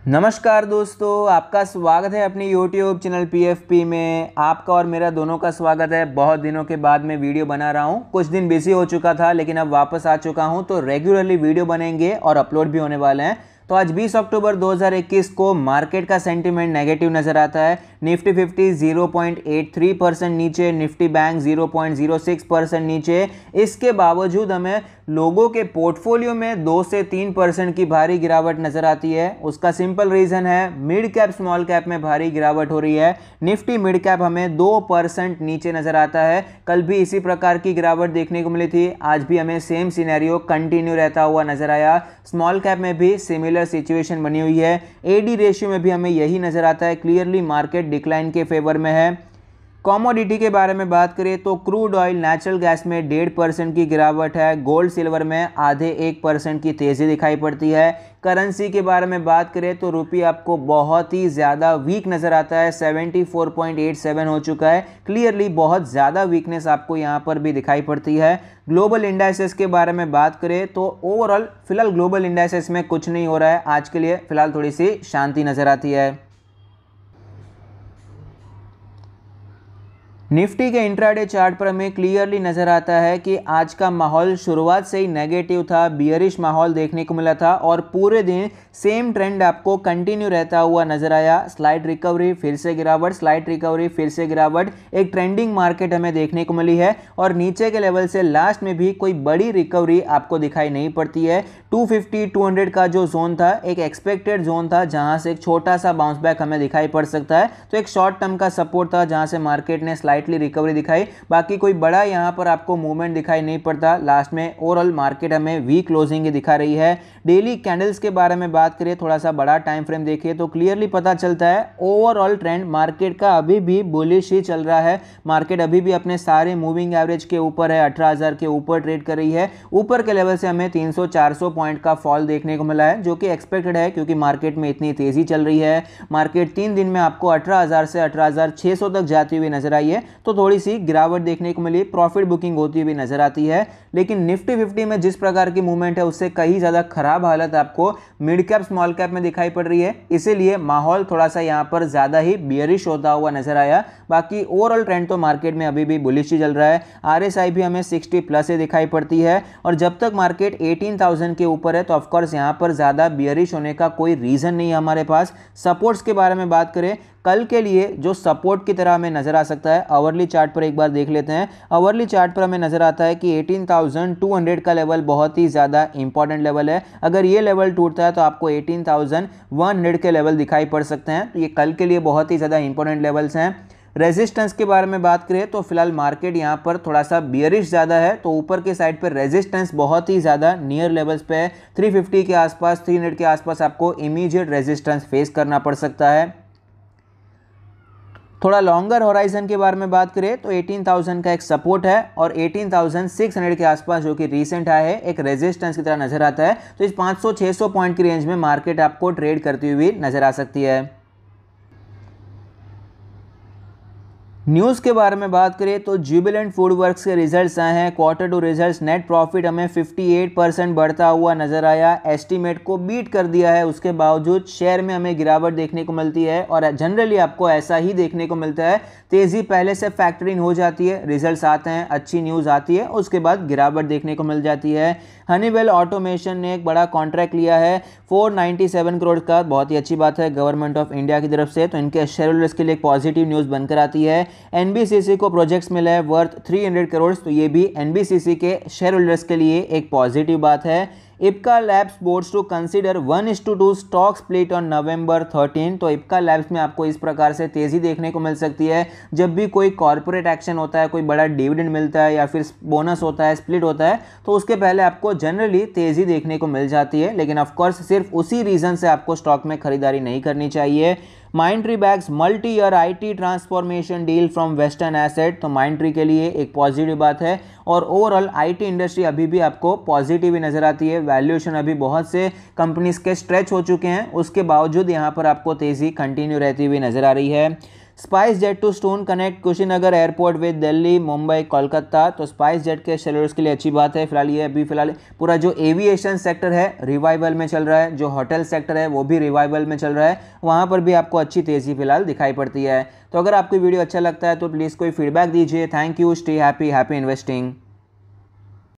नमस्कार दोस्तों, आपका स्वागत है अपनी YouTube चैनल PFP में। आपका और मेरा दोनों का स्वागत है। बहुत दिनों के बाद मैं वीडियो बना रहा हूँ। कुछ दिन बिज़ी हो चुका था, लेकिन अब वापस आ चुका हूँ। तो रेगुलरली वीडियो बनेंगे और अपलोड भी होने वाले हैं। तो आज 20 अक्टूबर 2021 को मार्केट का सेंटीमेंट नेगेटिव नज़र आता है। निफ्टी फिफ्टी 0.83 परसेंट नीचे निफ्टी बैंक 0.06 परसेंट नीचे। इसके बावजूद हमें लोगों के पोर्टफोलियो में दो से तीन परसेंट की भारी गिरावट नज़र आती है। उसका सिंपल रीजन है, मिड कैप, स्मॉल कैप में भारी गिरावट हो रही है। निफ्टी मिड कैप हमें दो परसेंट नीचे नज़र आता है। कल भी इसी प्रकार की गिरावट देखने को मिली थी। आज भी हमें सेम सिनेरियो कंटिन्यू रहता हुआ नज़र आया। स्मॉल कैप में भी सिमिलर सिचुएशन बनी हुई है। एडी रेशियो में भी हमें यही नज़र आता है। क्लियरली मार्केट डिक्लाइन के फेवर में है। कॉमोडिटी के बारे में बात करें तो क्रूड ऑयल नेचुरल गैस में डेढ़ परसेंट की गिरावट है। गोल्ड सिल्वर में आधे एक परसेंट की तेज़ी दिखाई पड़ती है। करेंसी के बारे में बात करें तो रुपये आपको बहुत ही ज़्यादा वीक नज़र आता है। 74.87 हो चुका है। क्लियरली बहुत ज़्यादा वीकनेस आपको यहाँ पर भी दिखाई पड़ती है। ग्लोबल इंडाइसेस के बारे में बात करें तो ओवरऑल फ़िलहाल ग्लोबल इंडाइसेस में कुछ नहीं हो रहा है। आज के लिए फ़िलहाल थोड़ी सी शांति नज़र आती है। निफ्टी के इंट्राडे चार्ट पर हमें क्लियरली नज़र आता है कि आज का माहौल शुरुआत से ही नेगेटिव था, बियरिश माहौल देखने को मिला था और पूरे दिन सेम ट्रेंड आपको कंटिन्यू रहता हुआ नज़र आया। स्लाइड रिकवरी, फिर से गिरावट, स्लाइड रिकवरी, फिर से गिरावट, एक ट्रेंडिंग मार्केट हमें देखने को मिली है और नीचे के लेवल से लास्ट में भी कोई बड़ी रिकवरी आपको दिखाई नहीं पड़ती है। 250 200 का जो जोन था, एक एक्सपेक्टेड जोन था, जहाँ से एक छोटा सा बाउंस बैक हमें दिखाई पड़ सकता है। तो एक शॉर्ट टर्म का सपोर्ट था, जहाँ से मार्केट ने स्लाइड स्लाइटली रिकवरी दिखाई। बाकी कोई बड़ा यहाँ पर आपको मूवमेंट दिखाई नहीं पड़ता। लास्ट में ओवरऑल मार्केट हमें वीक क्लोजिंग दिखा रही है। डेली कैंडल्स के बारे में बात करें थोड़ा सा बड़ा टाइम फ्रेम देखिए तो क्लियरली पता चलता है ओवरऑल ट्रेंड मार्केट का अभी भी बुलिश ही चल रहा है। मार्केट अभी भी अपने सारे मूविंग एवरेज के ऊपर है, अठारह के ऊपर ट्रेड कर रही है। ऊपर के लेवल से हमें 300-400 पॉइंट का फॉल देखने को मिला है, जो कि एक्सपेक्टेड है, क्योंकि मार्केट में इतनी तेज़ी चल रही है। मार्केट तीन दिन में आपको अठारह से अठारह तक जाती हुई नज़र आई है। तो थोड़ी सी गिरावट देखने को मिली प्रॉफिट बुकिंग होती हुई नज़र आती है, लेकिन निफ्टी फिफ्टी में जिस प्रकार की मूवमेंट है, उससे कहीं ज़्यादा खराब हालत आपको मिड कैप स्मॉल कैप में दिखाई पड़ रही है। इसीलिए माहौल थोड़ा सा यहाँ पर ज़्यादा ही बियरिश होता हुआ नज़र आया। बाकी ओवरऑल ट्रेंड तो मार्केट में अभी भी बुलिश ही चल रहा है। आर भी हमें सिक्सटी प्लस से दिखाई पड़ती है और जब तक मार्केट एटीन के ऊपर है तो ऑफकोर्स यहाँ पर ज़्यादा बियरिश होने का कोई रीज़न नहीं है हमारे पास। सपोर्ट्स के बारे में बात करें कल के लिए जो सपोर्ट की तरह हमें नज़र आ सकता है अवरली चार्ट पर एक बार देख लेते हैं। अवरली चार्ट पर हमें नज़र आता है कि 18,200 का लेवल बहुत ही ज़्यादा इंपॉर्टेंट लेवल है। अगर ये लेवल टूटता है तो आपको 18,100 के लेवल दिखाई पड़ सकते हैं। तो ये कल के लिए बहुत ही ज़्यादा इंपॉर्टेंट लेवल्स हैं। रेजिस्टेंस के बारे में बात करें तो फ़िलहाल मार्केट यहाँ पर थोड़ा सा बियरिश ज़्यादा है। तो ऊपर के साइड पर रेजिस्टेंस बहुत ही ज़्यादा नियर लेवल्स पे है। 350 के आसपास 300 के आसपास आपको इमीडिएट रेजिस्टेंस फेस करना पड़ सकता है। थोड़ा लॉन्गर होराइजन के बारे में बात करें तो 18,000 का एक सपोर्ट है और 18,600 के आसपास जो कि रीसेंट आया है एक रेजिस्टेंस की तरह नज़र आता है। तो इस 500-600 पॉइंट की रेंज में मार्केट आपको ट्रेड करती हुई नज़र आ सकती है। न्यूज़ के बारे में बात करें तो जुबिलेंट फ़ूड वर्क्स के रिजल्ट्स आए हैं। Quarter two results net profit हमें 58 परसेंट बढ़ता हुआ नज़र आया। एस्टीमेट को बीट कर दिया है। उसके बावजूद शेयर में हमें गिरावट देखने को मिलती है और जनरली आपको ऐसा ही देखने को मिलता है। तेज़ी पहले से फैक्टरिंग हो जाती है। रिज़ल्ट आते हैं, अच्छी न्यूज़ आती है, उसके बाद गिरावट देखने को मिल जाती है। हनीवेल ऑटोमेशन ने एक बड़ा कॉन्ट्रैक्ट लिया है। 497 करोड़ का, बहुत ही अच्छी बात है गवर्नमेंट ऑफ़ इंडिया की तरफ़ से। तो इनके शेयर होल्डर्स के लिए एक पॉजिटिव न्यूज़ बनकर आती है। एनबीसीसी को प्रोजेक्ट्स मिले हैं वर्थ 300 करोड़ तो ये भी एनबीसीसी के शेयर होल्डर्स के लिए एक पॉजिटिव बात है। Ipca labs boards to consider one is to two stock split on November 13 तो इप्का लैब्स में आपको इस प्रकार से तेज़ी देखने को मिल सकती है। जब भी कोई कॉरपोरेट एक्शन होता है, कोई बड़ा डिविडेंड मिलता है या फिर बोनस होता है स्प्लिट होता है तो उसके पहले आपको जनरली तेज़ी देखने को मिल जाती है, लेकिन ऑफकोर्स सिर्फ़ उसी रीज़न से आपको स्टॉक में खरीदारी नहीं करनी चाहिए। Mindtree bags multi year IT transformation deal from Western Asset तो माइंट्री के लिए एक पॉजिटिव बात है और ओवरऑल आईटी इंडस्ट्री अभी भी आपको पॉजिटिव ही नज़र आती है। वैल्यूएशन अभी बहुत से कंपनीज़ के स्ट्रेच हो चुके हैं। उसके बावजूद यहाँ पर आपको तेज़ी कंटिन्यू रहती हुई नज़र आ रही है। SpiceJet to stone connect Kushinagar airport with Delhi Mumbai Kolkata तो स्पाइस जेट के शेलर्स के लिए अच्छी बात है, फ़िलहाल ये अभी फ़िलहाल पूरा जो एविएशन सेक्टर है रिवाइवल में चल रहा है, जो होटल सेक्टर है, वो भी रिवाइवल में चल रहा है। वहाँ पर भी आपको अच्छी तेज़ी फ़िलहाल दिखाई पड़ती है। तो अगर आपको वीडियो अच्छा लगता है तो प्लीज़ कोई फीडबैक दीजिए। Thank you stay happy happy investing